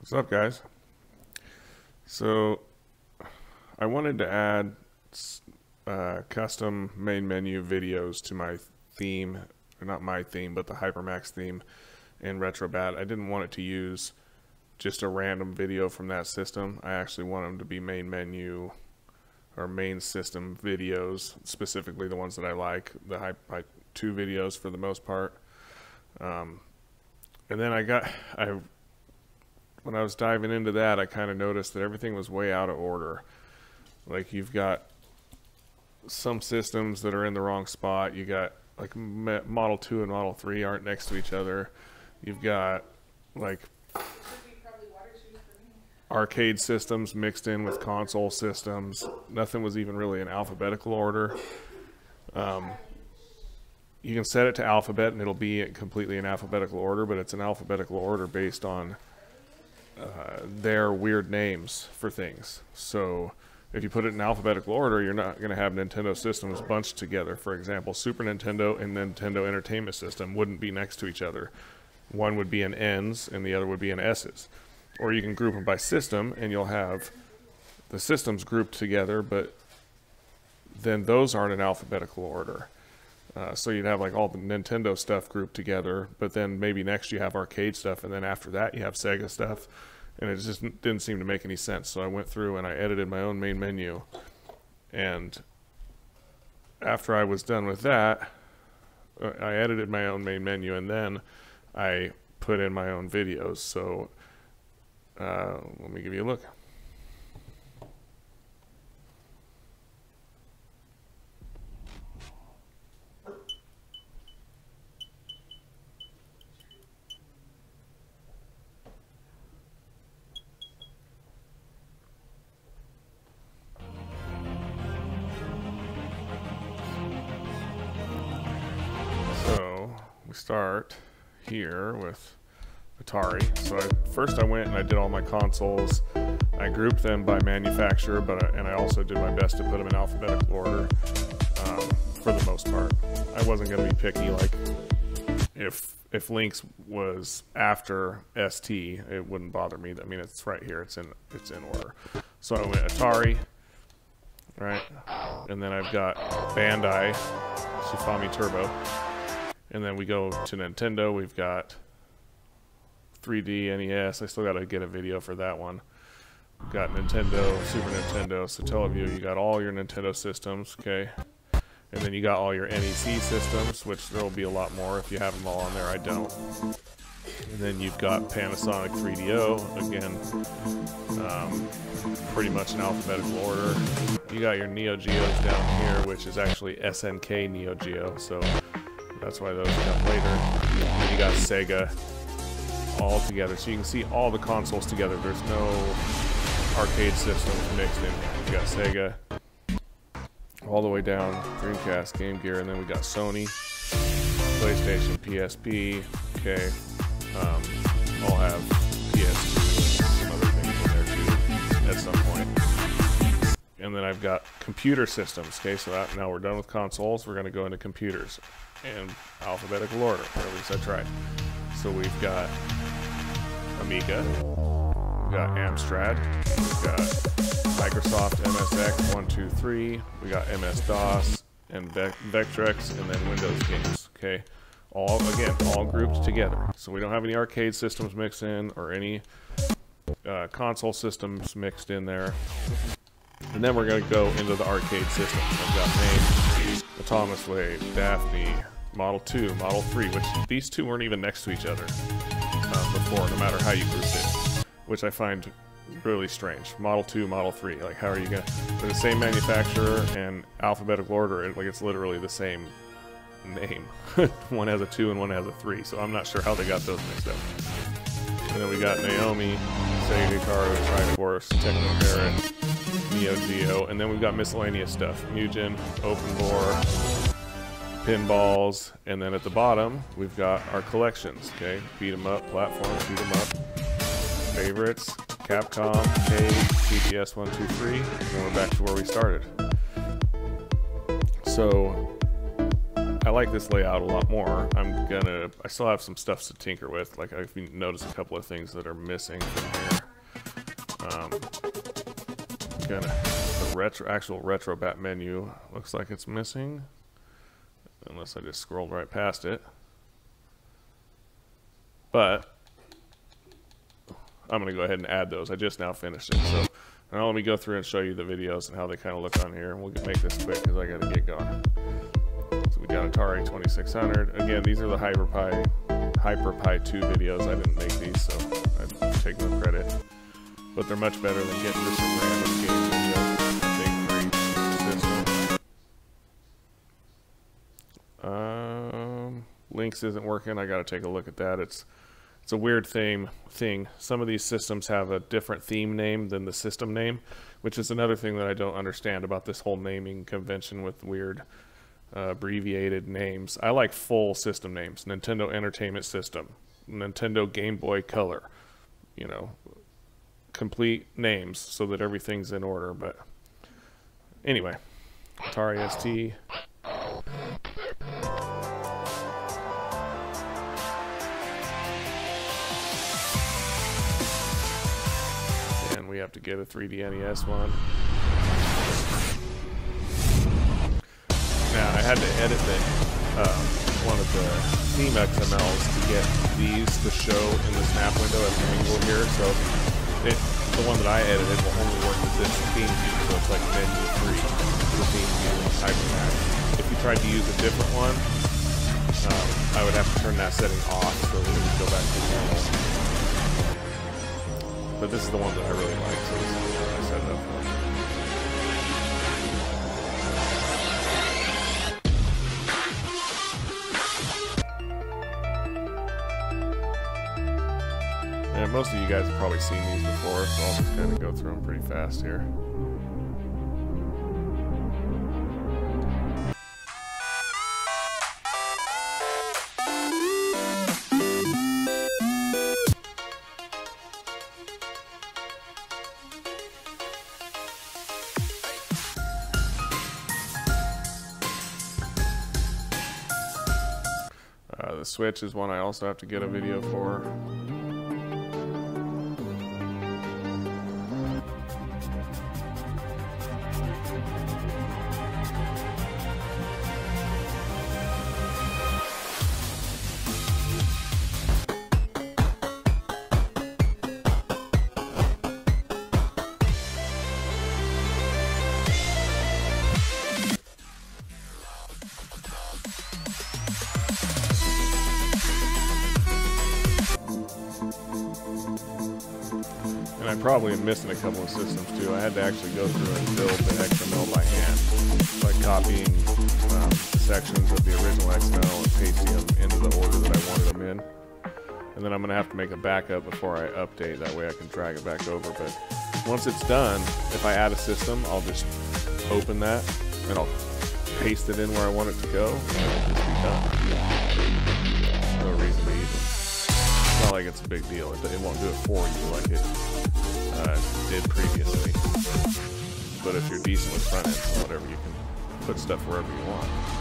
What's up, guys? So, I wanted to add uh, custom main menu videos to my theme, not my theme, but the Hypermax theme in Retrobat. I didn't want it to use just a random video from that system. I actually want them to be main menu or main system videos, specifically the ones that I like, the two videos for the most part. Um, and then I got I when I was diving into that, I kind of noticed that everything was way out of order. Like you've got some systems that are in the wrong spot. You got like Model 2 and Model 3 aren't next to each other. You've got like arcade systems mixed in with console systems. Nothing was even really in alphabetical order. Um, you can set it to alphabet and it'll be completely in alphabetical order, but it's an alphabetical order based on uh, their weird names for things. So if you put it in alphabetical order, you're not going to have Nintendo systems bunched together. For example, Super Nintendo and Nintendo Entertainment System wouldn't be next to each other. One would be in N's and the other would be in S's. Or you can group them by system and you'll have the systems grouped together, but then those aren't in alphabetical order. Uh, so you'd have like all the Nintendo stuff grouped together, but then maybe next you have arcade stuff, and then after that you have Sega stuff, and it just didn't seem to make any sense. So I went through and I edited my own main menu, and after I was done with that, uh, I edited my own main menu, and then I put in my own videos. So uh, let me give you a look. We start here with Atari. So I, first I went and I did all my consoles. I grouped them by manufacturer, but I, and I also did my best to put them in alphabetical order um, for the most part. I wasn't going to be picky like if if Lynx was after ST, it wouldn't bother me. I mean, it's right here. It's in it's in order. So I went Atari, right, and then I've got Bandai, Sufami Turbo. And then we go to Nintendo. We've got 3D NES. I still got to get a video for that one. Got Nintendo, Super Nintendo, So tell Satellaview. You got all your Nintendo systems, okay? And then you got all your NEC systems, which there will be a lot more if you have them all on there. I don't. And then you've got Panasonic 3DO, again, um, pretty much in alphabetical order. You got your Neo Geos down here, which is actually SNK Neo Geo, so that's why those come later. And you got Sega all together. So you can see all the consoles together. There's no arcade systems mixed in. You got Sega all the way down, Dreamcast, Game Gear, and then we got Sony, PlayStation, PSP, okay, um, all have And then I've got computer systems, okay, so that, now we're done with consoles, we're going to go into computers in alphabetical order, or at least I tried. So we've got Amiga, we've got Amstrad, we've got Microsoft MSX 123, we got MS-DOS, and Vectrex, and then Windows games, okay? All, again, all grouped together. So we don't have any arcade systems mixed in, or any uh, console systems mixed in there. And then we're going to go into the arcade systems. I've got names, Atomiswave, Daphne, Model 2, Model 3, which these two weren't even next to each other uh, before, no matter how you grouped it, which I find really strange. Model 2, Model 3, like how are you going to, they're the same manufacturer and alphabetical order, like it's literally the same name. one has a 2 and one has a 3, so I'm not sure how they got those mixed up. And then we got Naomi, Sega Hikaru, Triforce, Techno Parrot, Neo Geo, and then we've got miscellaneous stuff. Mugen, OpenBOR, pinballs, and then at the bottom, we've got our collections, okay? Beat 'em up, platforms, beat 'em up, favorites, Capcom, Cage, TGS 123, and we're back to where we started. So, I like this layout a lot more. I'm gonna, I still have some stuff to tinker with. Like I've noticed a couple of things that are missing from here. Um, the retro, actual retrobat menu looks like it's missing. Unless I just scrolled right past it. But, I'm gonna go ahead and add those. I just now finished it. So now let me go through and show you the videos and how they kind of look on here. We'll make this quick because I got to get going. So we got Atari 2600. Again, these are the HyperPie, HyperPie 2 videos. I didn't make these, so I take no credit. But they're much better than getting just a random game video. Big system. Um, Lynx isn't working. I got to take a look at that. It's it's a weird thing. Thing. Some of these systems have a different theme name than the system name, which is another thing that I don't understand about this whole naming convention with weird uh, abbreviated names. I like full system names. Nintendo Entertainment System, Nintendo Game Boy Color. You know, complete names so that everything's in order. But anyway, Atari ST. And we have to get a 3D NES one. Now I had to edit the, uh, one of the theme XMLs to get these to show in the snap window at an angle here. So it, the one that I edited will only work with this theme view. So it's like menu three, the theme view and HyperMax. If you tried to use a different one, um, I would have to turn that setting off so we can go back to normal. But this is the one that I really like, so And most of you guys have probably seen these before, so I'll just kind of go through them pretty fast here. Uh, the switch is one I also have to get a video for. Probably am missing a couple of systems too. I had to actually go through and build the XML by hand by copying um, sections of the original XML and pasting them into the order that I wanted them in. And then I'm going to have to make a backup before I update. That way I can drag it back over. But once it's done, if I add a system, I'll just open that and I'll paste it in where I want it to go. Like it's a big deal. It, it won't do it for you like it uh, did previously. But if you're decent with front ends and whatever, you can put stuff wherever you want.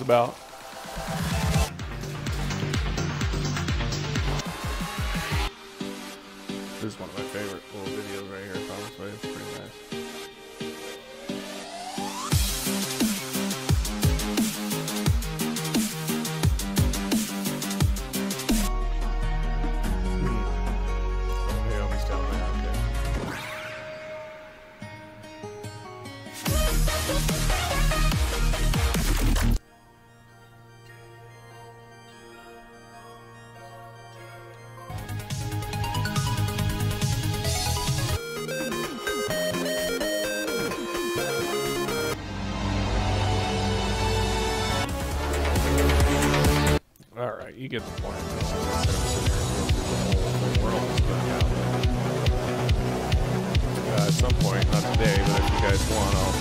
Just about. one of my favorite little videos right here, Atomiswave. It's pretty nice. Naomi's down there, okay. All right, you get the point. Uh, at some point, not today, but if you guys want, I'll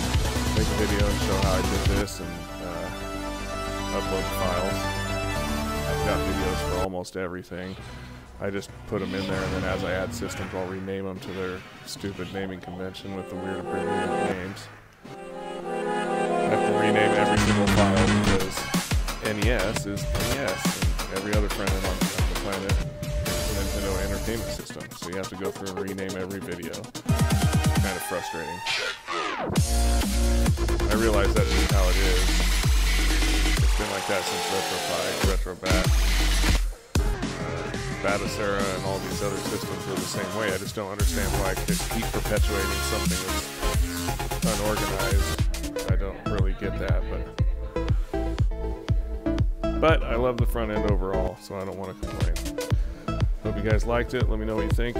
make a video and show how I did this and uh, upload the files. I've got videos for almost everything. I just put them in there, and then as I add systems, I'll rename them to their stupid naming convention with the weird abbreviated names. I have to rename every single file because NES is NES, every other friend on, on the planet Nintendo Entertainment System. So you have to go through and rename every video. Kind of frustrating. I realize that is how it is. It's been like that since RetroPie, RetroBat, uh, Batocera, and all these other systems are the same way. I just don't understand why I could keep perpetuating something that's unorganized. I don't really get that, but but I love the front end overall, so I don't want to complain. Hope you guys liked it. Let me know what you think.